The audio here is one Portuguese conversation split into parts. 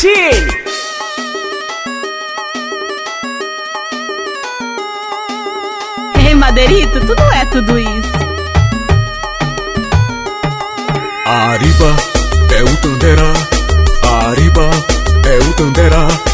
Machine. Ei, Madeirito, tu não é tudo isso. Arriba é o Tandera. Arriba é o Tandera.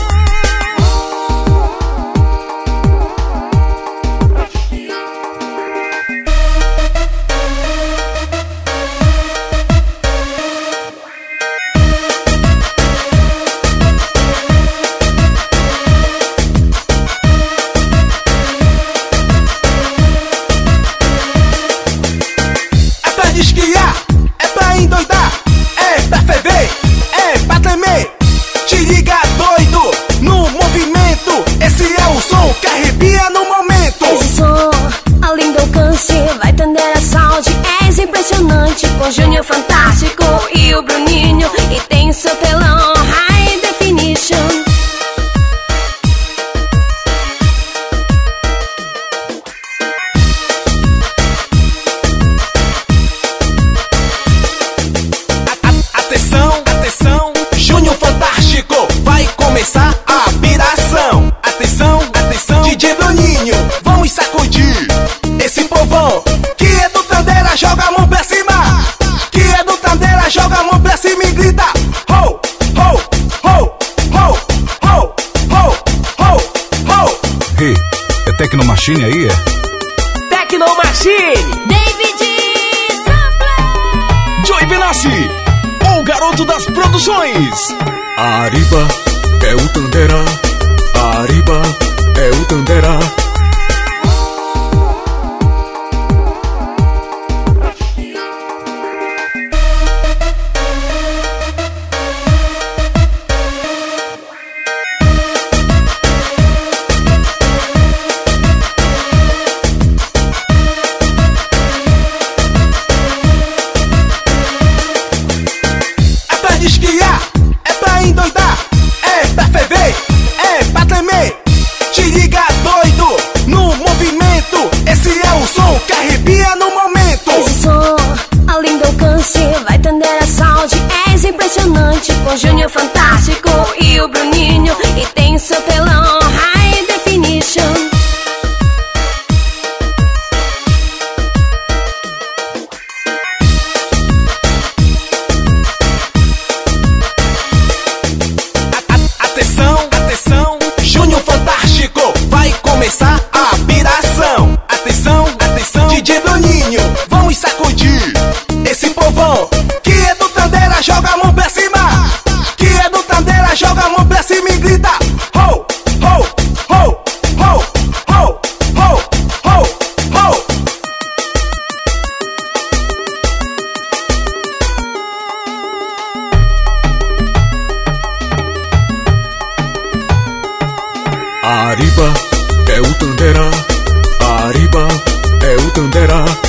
Tecno Machine aí, é? Tecno Machine! David Sampler! Joey Benassi, o garoto das produções! Arriba é o Tandera, Arriba é o Tandera. Com Júnior Fantástico e o Bruninho. E tem seu telão High Definition. atenção, atenção, Júnior Fantástico, Arriba é o Tandera, Arriba é o Tandera.